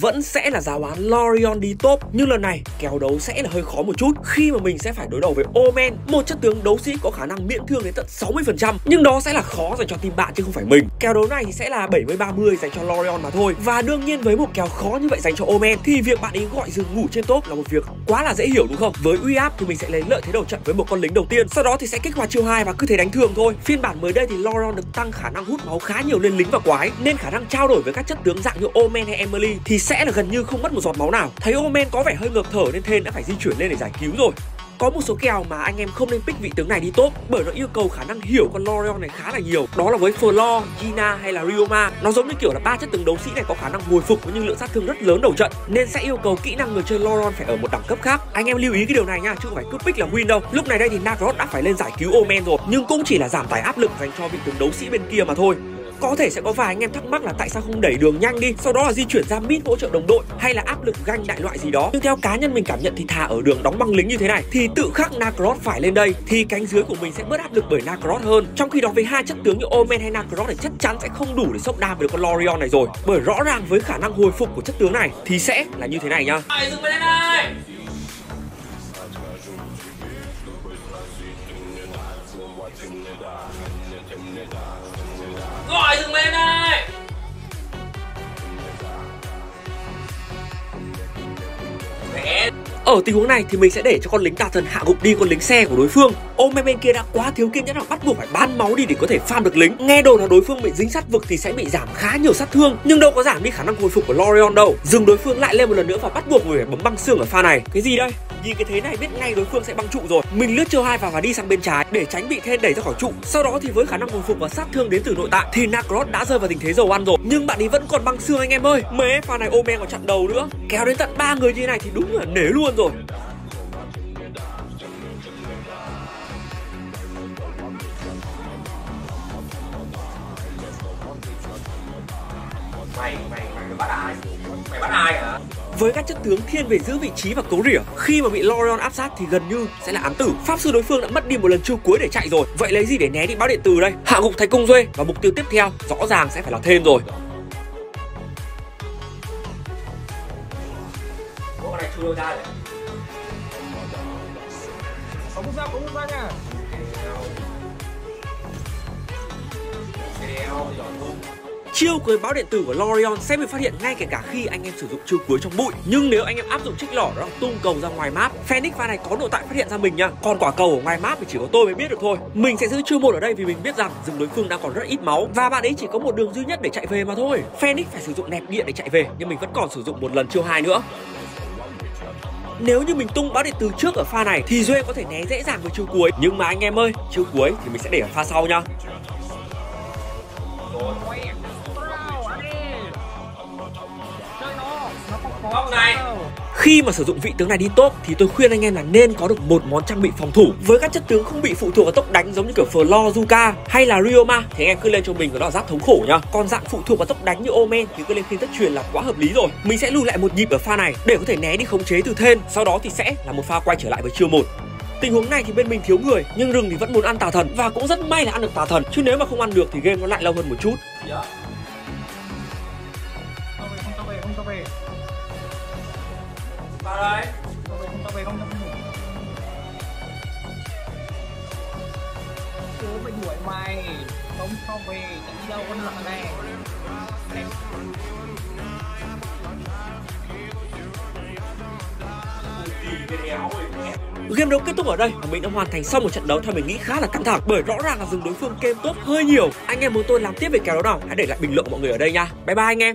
vẫn sẽ là giáo án Lorion đi top, nhưng lần này, kèo đấu sẽ là hơi khó một chút. Khi mà mình sẽ phải đối đầu với Omen, một chất tướng đấu sĩ có khả năng miễn thương đến tận 60% nhưng đó sẽ là khó dành cho team bạn chứ không phải mình. Kèo đấu này thì sẽ là 70 30 dành cho Lorion mà thôi. Và đương nhiên với một kèo khó như vậy dành cho Omen, thì việc bạn ấy gọi dừng ngủ trên top là một việc quá là dễ hiểu đúng không? Với uy áp thì mình sẽ lấy lợi thế đầu trận với một con lính đầu tiên, sau đó thì sẽ kích hoạt chiêu hai và cứ thế đánh thường thôi. Phiên bản mới đây thì Lorion được tăng khả năng hút máu khá nhiều lên lính và quái, nên khả năng trao đổi với các chất tướng dạng như Omen hay Emily thì sẽ là gần như không mất một giọt máu nào. Thấy Omen có vẻ hơi ngược thở nên Thên đã phải di chuyển lên để giải cứu rồi. Có một số kèo mà anh em không nên pick vị tướng này đi tốt bởi nó yêu cầu khả năng hiểu con Lorion này khá là nhiều. Đó là với Flor, Gina hay là Ryoma. Nó giống như kiểu là ba chất tướng đấu sĩ này có khả năng hồi phục với những lượng sát thương rất lớn đầu trận nên sẽ yêu cầu kỹ năng người chơi Lorion phải ở một đẳng cấp khác. Anh em lưu ý cái điều này nha chứ không phải cứ pick là win đâu. Lúc này đây thì Nagrod đã phải lên giải cứu Omen rồi nhưng cũng chỉ là giảm tải áp lực dành cho vị tướng đấu sĩ bên kia mà thôi có thể sẽ có vài anh em thắc mắc là tại sao không đẩy đường nhanh đi, sau đó là di chuyển ra mid hỗ trợ đồng đội, hay là áp lực ganh đại loại gì đó. Nhưng theo cá nhân mình cảm nhận thì thà ở đường đóng băng lính như thế này, thì tự khắc Nacross phải lên đây, thì cánh dưới của mình sẽ bớt áp lực bởi Nacross hơn. Trong khi đó với hai chất tướng như Omen hay Nacross thì chắc chắn sẽ không đủ để sốc đam được con Lorion này rồi. Bởi rõ ràng với khả năng hồi phục của chất tướng này thì sẽ là như thế này nhá gọi thằng bên đây mẹ! Ở tình huống này thì mình sẽ để cho con lính tà thần hạ gục đi con lính xe của đối phương. Ôm bên kia đã quá thiếu kiên nhẫn và bắt buộc phải ban máu đi để có thể farm được lính. Nghe đồn là đối phương bị dính sát vực thì sẽ bị giảm khá nhiều sát thương, Nhưng đâu có giảm đi khả năng hồi phục của Lorion đâu. Dừng đối phương lại lên một lần nữa và bắt buộc người phải bấm băng xương ở pha này. Cái gì đây? Nhìn cái thế này biết ngay đối phương sẽ băng trụ rồi. Mình lướt chiêu hai vào và đi sang bên trái để tránh bị thêm đẩy ra khỏi trụ. Sau đó thì với khả năng hồi phục và sát thương đến từ nội tạng Thì Nacros đã rơi vào tình thế dầu ăn rồi. Nhưng bạn ấy vẫn còn băng xương anh em ơi. Mấy pha này Omen còn chặn đầu nữa. Kéo đến tận ba người như thế này thì đúng là nể luôn rồi. Với các chất tướng thiên về giữ vị trí và cấu rỉa Khi mà bị Lorion áp sát thì gần như sẽ là án tử. Pháp sư đối phương đã mất đi một lần chiêu cuối để chạy rồi. Vậy lấy gì để né đi báo điện từ đây? Hạ gục thành cung duê và mục tiêu tiếp theo rõ ràng sẽ phải là thêm rồi. Con này chui ra có một ra một ra nha Chiêu cưới báo điện tử của L'Oreal sẽ bị phát hiện ngay kể cả khi anh em sử dụng chiêu cuối trong bụi. Nhưng nếu anh em áp dụng trích lỏ đó tung cầu ra ngoài map Phoenix pha này có độ tại phát hiện ra mình nha. Còn quả cầu ở ngoài map thì chỉ có tôi mới biết được thôi. Mình sẽ giữ chiêu một ở đây vì mình biết rằng rừng đối phương đang còn rất ít máu. Và bạn ấy chỉ có một đường duy nhất để chạy về mà thôi. Phoenix phải sử dụng nẹp điện để chạy về Nhưng mình vẫn còn sử dụng một lần chiêu hai nữa. Nếu như mình tung báo điện từ trước ở pha này thì Duê có thể né dễ dàng với chiêu cuối. Nhưng mà anh em ơi, chiêu cuối thì mình sẽ để ở pha sau nha. Wow, nó nó này. Khi mà sử dụng vị tướng này đi top thì tôi khuyên anh em là nên có được một món trang bị phòng thủ với các chất tướng không bị phụ thuộc vào tốc đánh giống như kiểu Flor, Zuka hay là Ryoma thì anh em cứ lên cho mình của đó là giáp thống khổ nhá. Còn dạng phụ thuộc vào tốc đánh như Omen thì cứ lên khiên tất truyền là quá hợp lý rồi. Mình sẽ lùi lại một nhịp ở pha này để có thể né đi khống chế từ thêm, sau đó thì sẽ là một pha quay trở lại với chiêu một. Tình huống này thì bên mình thiếu người, nhưng rừng thì vẫn muốn ăn tà thần. Và cũng rất may là ăn được tà thần, chứ nếu mà không ăn được thì game nó lại lâu hơn một chút. Dạ. yeah. Không cho về, không cho về. Vào không cho về, không cho về. Cứ đuổi mày. Không cho về đi đâu con lợn này. Đéo Game đấu kết thúc ở đây và mình đã hoàn thành xong một trận đấu theo mình nghĩ khá là căng thẳng bởi rõ ràng là dừng đối phương kem tốt hơi nhiều. Anh em muốn tôi làm tiếp về kèo đấu nào hãy để lại bình luận mọi người ở đây nha. Bye bye anh em.